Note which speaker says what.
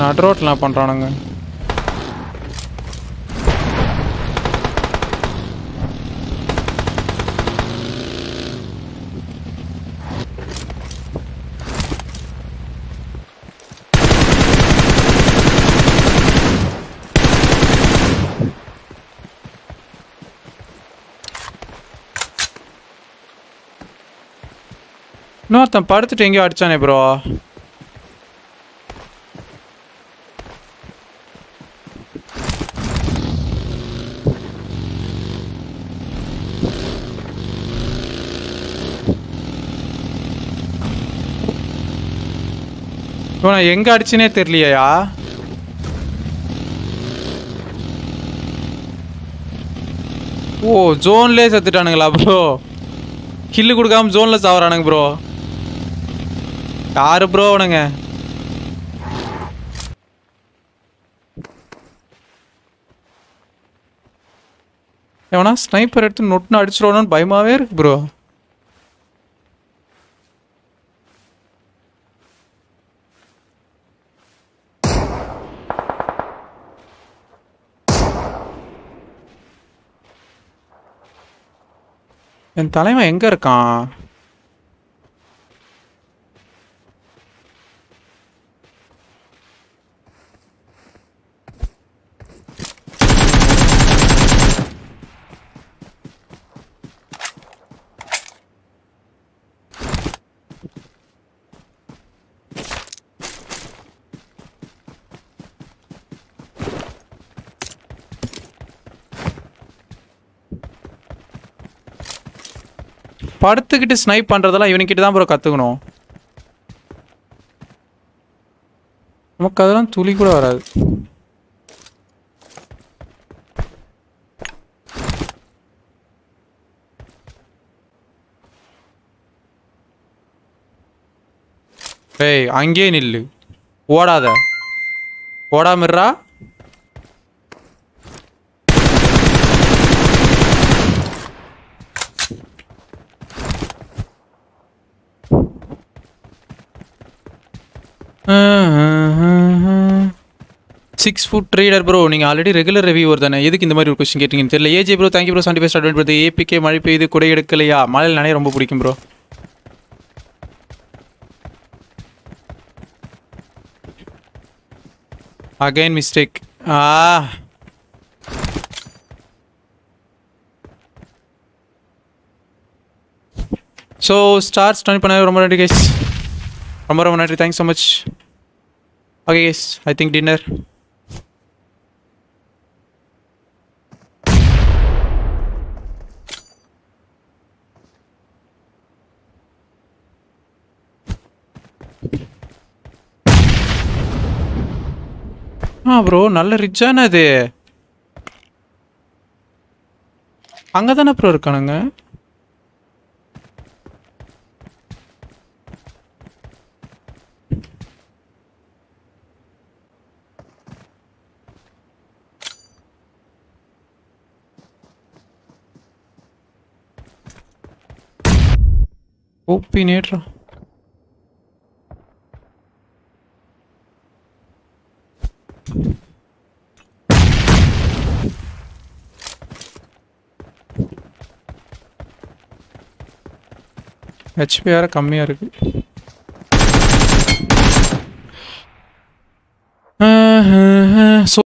Speaker 1: நடு ரோட்லாம் பண்ணுறானுங்க இன்னொருத்தன் படுத்துட்டு எங்கேயோ அடித்தானே ப்ரோ இவனை எங்க அடிச்சுனே தெரியலையா ஓ ஜோன்லேயே செத்துட்டானுங்களா ப்ரோ கில்லு கொடுக்காம ஜோன்ல சாவறானுங்க ப்ரோ யாரு ப்ரோ அவனுங்க? எவனா ஸ்னைப்பர் எடுத்து நொட்டுன்னு அடிச்சிடணும்னு பயமாவே இருக்கு ப்ரோ என் தலைவன் எங்கே இருக்கான்? படுத்துக்கிட்டு ஸ்னைப் பண்ணுறதெல்லாம் இவனுக்கிட்ட தான் ப்ரோ கற்றுக்கணும் நமக்கு அதெல்லாம் துளி கூட வராது. ஏய் அங்கேயே நில்லு. ஓடாத. ஓடாமறா சிக்ஸ் ஃபுட் ட்ரேடர் ப்ரோ நீங்கள் ஆல்ரெடி ரெகுலர் ரிவ்யூவர் தானே? எதுக்கு இந்த மாதிரி ஒரு கொஸ்டின் கேட்டீங்கன்னு தெரியல. AJ bro thank you bro seventy five start பண்ணுறது ஏபிகே மழை பெய்யுது குடை எடுக்கலையா? மழையில் நானே ரொம்ப பிடிக்கும் ப்ரோ அகைன் மிஸ்டேக் ஆ. ஸோ ஸ்டார்ஸ் டன் பண்ண ரொம்ப நன்றி கேஸ் ரொம்ப ரொம்ப நன்றி thanks so much okay yes I think dinner ah bro நல்ல ரிச்சான அது அங்கே தானே ப்ரோ இருக்கானுங்க ஓப்பி நேட்ரா ஹெச்பி வேற கம்மியாக இருக்கு. ஆஹ்.